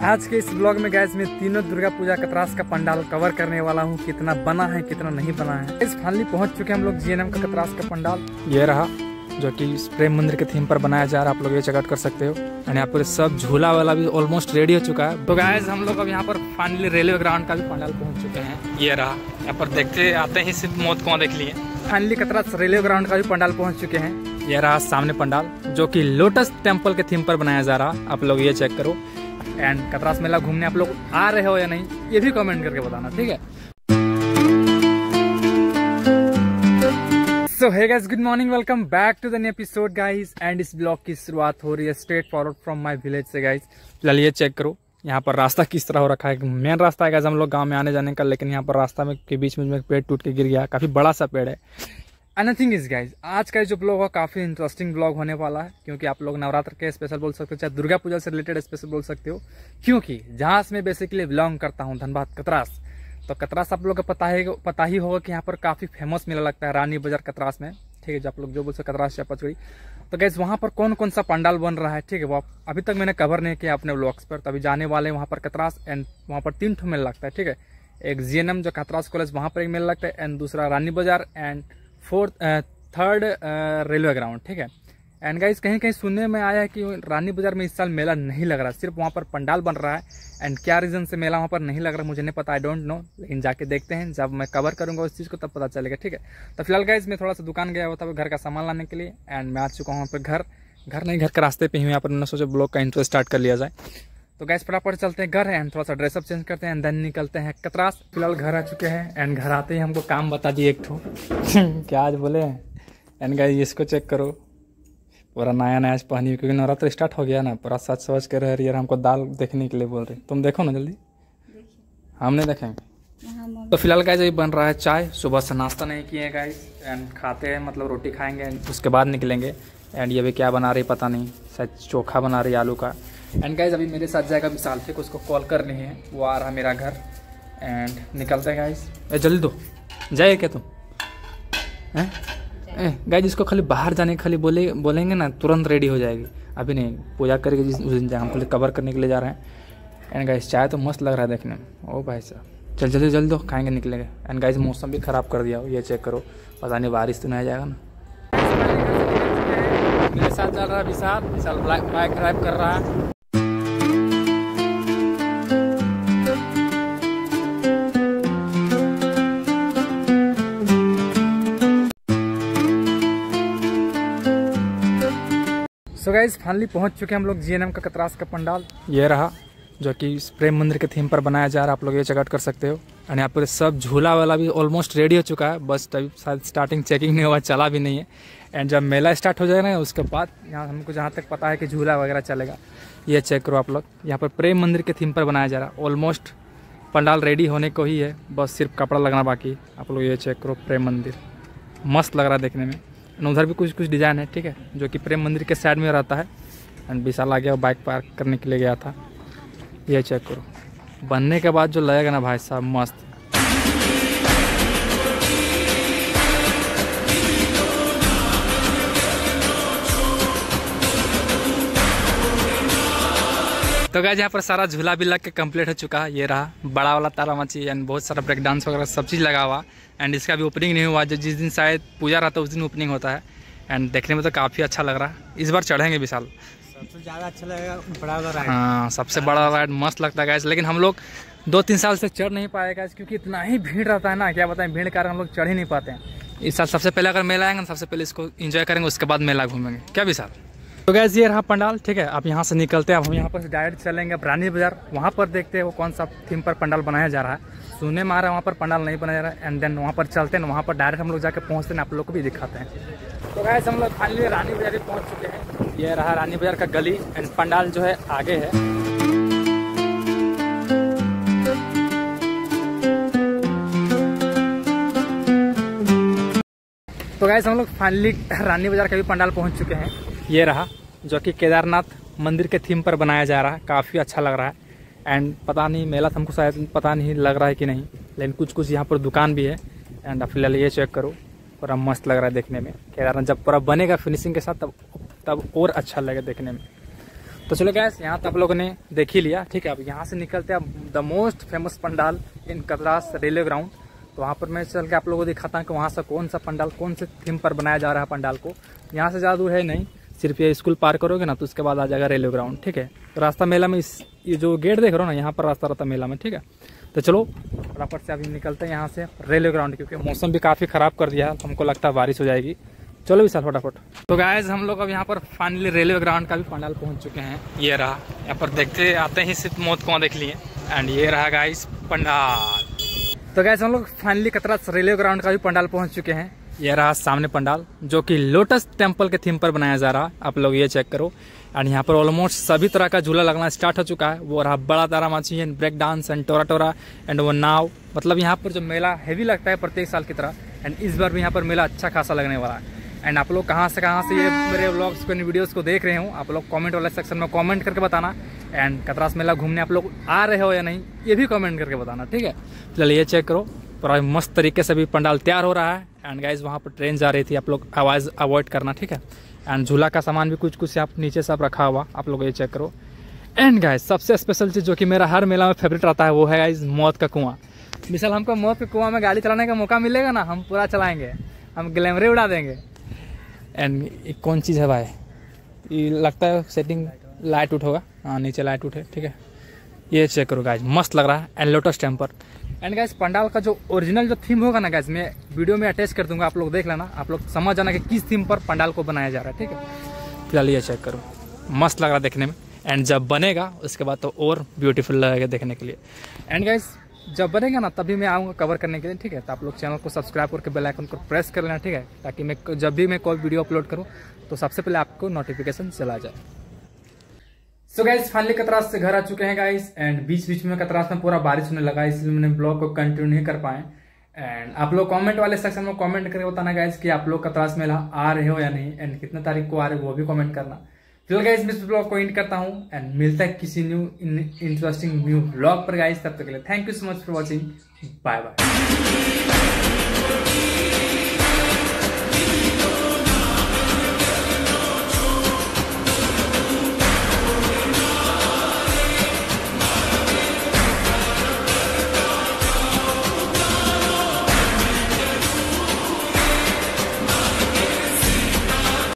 आज के इस ब्लॉग में गैस में तीनों दुर्गा पूजा कतरास का पंडाल कवर करने वाला हूँ। कितना बना है, कितना नहीं बना है। इस फाइनली पहुँच चुके हम लोग जीएनएम का कतरास का पंडाल। ये रहा, जो कि प्रेम मंदिर के थीम पर बनाया जा रहा है। आप लोग ये चेकआउट कर सकते हो। एंड यहाँ पर सब झूला वाला भी ऑलमोस्ट रेडी हो चुका है। तो गैस हम लोग अब यहाँ पर फाइनली रेलवे ग्राउंड का भी पंडाल पहुँच चुके हैं। ये रहा, यहाँ पर देखते आते ही सिर्फ़ मौत कुआँ देख लिए। फाइनली कतरास रेलवे ग्राउंड का भी पंडाल पहुँच चुके हैं। ये रहा सामने पंडाल, जो कि लोटस टेंपल के थीम पर बनाया जा रहा। आप लोग ये चेक करो। एंड कतरास मेला घूमने आप लोग आ रहे हो या नहीं, ये भी कमेंट करके बताना, ठीक है? So hey guys good morning welcome back to the new episode guys and इस ब्लॉग की शुरुआत हो रही है straight forward from my village से गाइस फ़िलहाल ये चेक करो, यहाँ पर रास्ता किस तरह हो रखा है। मेन रास्ता है गाइस हम लोग गाँव में आने जाने का, लेकिन यहाँ पर रास्ता में के बीच में पेड़ टूट के गिर गया, काफ़ी बड़ा सा पेड़ है। अनथिंग इज़ गाइज़ आज का जो ब्लॉग है, काफ़ी इंटरेस्टिंग ब्लॉग होने वाला है, क्योंकि आप लोग नवरात्र के स्पेशल बोल सकते हो, चाहे दुर्गा पूजा से रिलेटेड स्पेशल बोल सकते हो, क्योंकि जहाँ से मैं बेसिकली बिलोंग करता हूँ, धनबाद कतरास। तो कतरास आप लोग को पता है, पता ही होगा कि यहाँ पर काफ़ी फ़ेमस मेला लगता है, रानी बाज़ार कतरास में। ठीक है, जो आप लोग जो बोल सकते कतरास या पचड़ी तो गैस वहाँ पर कौन कौन सा पंडाल बन रहा है, ठीक है, वो अभी तक मैंने कवर नहीं किया अपने ब्लॉग्स पर। तो अभी जाने वाले वहाँ पर कतरास एंड वहाँ पर तीन ठो मेला लगता है, ठीक है। एक जीएनएम जो कतरास कॉलेज वहाँ पर एक मेला लगता है एंड दूसरा Rani Bazar and fourth third railway ground, ठीक है? एंड गाइस कहीं कहीं सुनने में आया है कि रानी बाज़ार में इस साल मेला नहीं लग रहा, सिर्फ़ वहाँ पर पंडाल बन रहा है। एंड क्या रीज़न से मेला वहाँ पर नहीं लग रहा, मुझे नहीं पता आई डोंट नो लेकिन जाके देखते हैं, जब मैं कवर करूँगा उस चीज़ को, तब पता चलेगा, ठीक है? तो फ़िलहाल गाइज़ मैं थोड़ा सा दुकान गया हुआ था, घर का सामान लाने के लिए एंड मैं आ चुका हूँ वहाँ पर घर। घर नहीं, घर के रास्ते पर ही यहाँ पर मैंने सोचा ब्लॉग का इंट्रो स्टार्ट कर लिया जाए। तो गैस फटाफट चलते हैं घर है एंड थोड़ा सा ड्रेसअप चेंज करते हैं एंड देन निकलते हैं कतरास। फ़िलहाल घर आ चुके हैं एंड घर आते ही हमको काम बता दिए एक ठो। क्या आज बोले हैं? एंड गाइस इसको चेक करो। पूरा नया नया पहनी क्योंकि नवरात्र स्टार्ट हो गया ना पूरा सच समझ के रह रही है हमको दाल देखने के लिए बोल रही तुम देखो ना जल्दी। हम नहीं देखेंगे। तो फ़िलहाल गाइस अभी बन रहा है चाय। सुबह से नाश्ता नहीं किए गाइस एंड खाते हैं मतलब रोटी खाएँगे उसके बाद निकलेंगे। एंड ये भी क्या बना रही पता नहीं शायद चोखा बना रही आलू का। एंड गाइज़ अभी मेरे साथ जाएगा विशाल फिक उसको कॉल करनी है। वो आ रहा मेरा घर। एंड निकलते हैं गाइज़ ए जल्दी दो। जाए क्या तुम? गाइज़ इसको खाली बाहर जाने खाली बोले बोलेंगे ना तुरंत रेडी हो जाएगी। अभी नहीं पूजा करके जिस उस दिन हम कवर करने के लिए जा रहे हैं। एंड गाइज़ चाय तो मस्त लग रहा है देखने में। ओ भाई साहब। चल जल्दी जल्दी दो खाएँगे निकलेंगे। एंड गाइज़ मौसम भी ख़राब कर दिया हो ये चेक करो। पता नहीं बारिश तो नहीं आ जाएगा ना। मेरे साथ चल रहा है विशाल विशाल बाइक ड्राइव कर रहा है। सो गाइज़ फाइनली पहुँच चुके हैं हम लोग जीएनएम का कतरास का पंडाल। ये रहा, जो कि इस प्रेम मंदिर के थीम पर बनाया जा रहा है। आप लोग ये चेकआउट कर सकते हो। एंड यहाँ पर सब झूला वाला भी ऑलमोस्ट रेडी हो चुका है। बस तभी शायद स्टार्टिंग चेकिंग नहीं हुआ, चला भी नहीं है। एंड जब मेला स्टार्ट हो जाएगा ना, उसके बाद यहाँ हमको जहाँ तक पता है कि झूला वगैरह चलेगा, ये चेक करो आप लोग। यहाँ पर प्रेम मंदिर के थीम पर बनाया जा रहा है। ऑलमोस्ट पंडाल रेडी होने को ही है। बस सिर्फ़ कपड़ा लगना बाकी आप लोग ये चेक करो, प्रेम मंदिर। मस्त लग रहा है देखने में। उधर भी कुछ कुछ डिज़ाइन है, ठीक है? जो कि प्रेम मंदिर के साइड में रहता है। एंड विशाल आ गया बाइक पार्क करने के लिए गया था। ये चेक करो। बनने के बाद जो लगेगा ना भाई साहब, मस्त। तो गैस यहाँ पर सारा झूला भी लग के कंप्लीट हो चुका है। ये रहा बड़ा वाला तारा मच्छी एंड बहुत सारा ब्रेक डांस वगैरह सब चीज़ लगा हुआ। एंड इसका भी ओपनिंग नहीं हुआ जो जिस दिन शायद पूजा रहता है उस दिन ओपनिंग होता है। एंड देखने में तो काफ़ी अच्छा लग रहा है। इस बार चढ़ेंगे विशाल। सबसे ज़्यादा अच्छा लगेगा बड़ा वाला राइड हाँ सबसे बड़ा राइड मस्त लगता है गैस लेकिन हम लोग दो तीन साल से चढ़ नहीं पाए गैस क्योंकि इतना ही भीड़ रहता है ना। क्या बताएँ भीड़ कारण हम लोग चढ़ ही नहीं पाते हैं। इस साल सबसे पहले अगर मेला आएँगे सबसे पहले इसको इन्जॉय करेंगे उसके बाद मेला घूमेंगे। क्या विशाल? तो गैस ये रहा पंडाल, ठीक है? अब यहाँ से निकलते हैं, अब हम यहाँ पर डायरेक्ट चलेंगे रानी बाज़ार। वहाँ पर देखते हैं वो कौन सा थीम पर पंडाल बनाया जा रहा है। सुनने में आ रहा है, वहाँ पर पंडाल नहीं बनाया जा रहा है एंड देन वहाँ पर चलते हैं, वहाँ पर डायरेक्ट हम लोग जाकर पहुँचते हैं, आप लोग को भी दिखाते हैं। तो गैस हम लोग फाइनली रानी बाज़ार पहुँच चुके हैं। ये रहा रानी बाज़ार का गली एंड पंडाल जो है आगे है। तो गैस हम लोग फाइनली रानी बाज़ार का भी पंडाल पहुँच चुके हैं। ये रहा, जो कि केदारनाथ मंदिर के थीम पर बनाया जा रहा है। काफ़ी अच्छा लग रहा है। एंड पता नहीं, मेला तो हमको शायद पता नहीं लग रहा है कि नहीं, लेकिन कुछ कुछ यहाँ पर दुकान भी है। एंड फ़िलहाल ये चेक करो, पूरा मस्त लग रहा है देखने में। केदारनाथ जब पूरा बनेगा फिनिशिंग के साथ, तब तब और अच्छा लगेगा देखने में। तो चलो गैस यहाँ तो आप लोगों ने देख ही लिया, ठीक है? अब यहाँ से निकलते हैं the most famous pandal in Katras railway ground तो वहाँ पर मैं चल के आप लोगों को दिखाता हूँ कि वहाँ से कौन सा पंडाल, कौन से थीम पर बनाया जा रहा है पंडाल को। यहाँ से ज़्यादा दूर है नहीं सिर्फ़ ये स्कूल पार करोगे ना तो उसके बाद आ जाएगा रेलवे ग्राउंड, ठीक है? तो रास्ता मेला में इस, ये जो गेट देख रहे हो ना, यहाँ पर रास्ता रहता मेला में, ठीक है? तो चलो, फटाफट से अभी निकलते हैं यहाँ से रेलवे ग्राउंड, क्योंकि मौसम भी काफ़ी ख़राब कर दिया है तो हमको लगता है बारिश हो जाएगी। चलो भी सर फटाफट। तो गायज हम लोग अब यहाँ पर फाइनली रेलवे ग्राउंड का भी पंडाल पहुँच चुके हैं। ये रहा, यहाँ पर देखते आते ही सिर्फ़ मौत कुआँ देख लिए। एंड ये रहा गाइस पंडाल। तो गैस हम लोग फाइनली कतरा रेलवे ग्राउंड का भी पंडाल पहुँच चुके हैं। ये रहा सामने पंडाल, जो कि लोटस टेंपल के थीम पर बनाया जा रहा। आप लोग ये चेक करो। एंड यहाँ पर ऑलमोस्ट सभी तरह का झूला लगना स्टार्ट हो चुका है। वो रहा बड़ा तारा माछी and break dance and Tora Tora and वो नाव। मतलब यहाँ पर जो मेला हैवी लगता है प्रत्येक साल की तरह। एंड इस बार भी यहाँ पर मेला अच्छा खासा लगने वाला है। एंड आप लोग कहाँ से कहाँ से ये मेरे व्लॉग्स को वीडियोस को देख रहे हो, आप लोग कमेंट वाले सेक्शन में कमेंट करके बताना। एंड कतरास मेला घूमने आप लोग आ रहे हो या नहीं, ये भी कमेंट करके बताना, ठीक है? चलिए ये चेक करो। पूरा मस्त तरीके से भी पंडाल तैयार हो रहा है। एंड गाइज़ वहाँ पर ट्रेन जा रही थी, आप लोग आवाज़ अवॉइड करना, ठीक है? एंड झूला का सामान भी कुछ कुछ आप नीचे सब रखा हुआ, आप लोग ये चेक करो। एंड गाइज़ सबसे स्पेशल चीज़ जो कि मेरा हर मेला में फेवरेट रहता है, वो है गाइज़ मौत का कुआँ। मिसाल, हमको मौत के कुआँ में गाड़ी चलाने का मौका मिलेगा ना, हम पूरा चलाएँगे। हम ग्लैमरे उड़ा देंगे। एंड कौन चीज़ है भाई? ये लगता है सेटिंग लाइट उठ होगा। हाँ नीचे लाइट उठे, ठीक है? ये चेक करो गाइज़ मस्त लग रहा है. And lotus temple and guys pandal का जो ओरिजिनल जो थीम होगा ना गाइज़ मैं वीडियो में अटैच कर दूँगा, आप लोग देख लेना. आप लोग समझ जाना कि किस थीम पर पंडाल को बनाया जा रहा है, ठीक है? फ़िलहाल ये चेक करो. मस्त लग रहा है देखने में. एंड जब बनेगा, उसके बाद तो और ब्यूटीफुल लगेगा देखने के लिए. एंड गाइज़ जब बनेगा ना, तभी मैं आऊँगा कवर करने के लिए, ठीक है? तो आप लोग चैनल को सब्सक्राइब करके बेल आइकन को प्रेस कर लेना, ठीक है? ताकि मैं, जब भी मैं कोई वीडियो अपलोड करूँ तो सबसे पहले आपको नोटिफिकेशन चला जाए. सो गाइस फाइनली कतरास से घर आ चुके हैं गाइस एंड बीच बीच में कतरास में पूरा बारिश होने लगा, इसलिए मैंने ब्लॉग को कंटिन्यू नहीं कर पाए। एंड आप लोग कमेंट वाले सेक्शन में कमेंट करके बताना गाइस कि आप लोग कतरास में आ रहे हो या नहीं एंड कितने तारीख को आ रहे हो वो भी कमेंट करना। फ़िलहाल गाइस मैं इस ब्लॉग को एंड करता हूँ एंड मिलता है किसी न्यू इंटरेस्टिंग न्यू ब्लॉग पर गाइस तब तक के लिए thank you so much for watching bye bye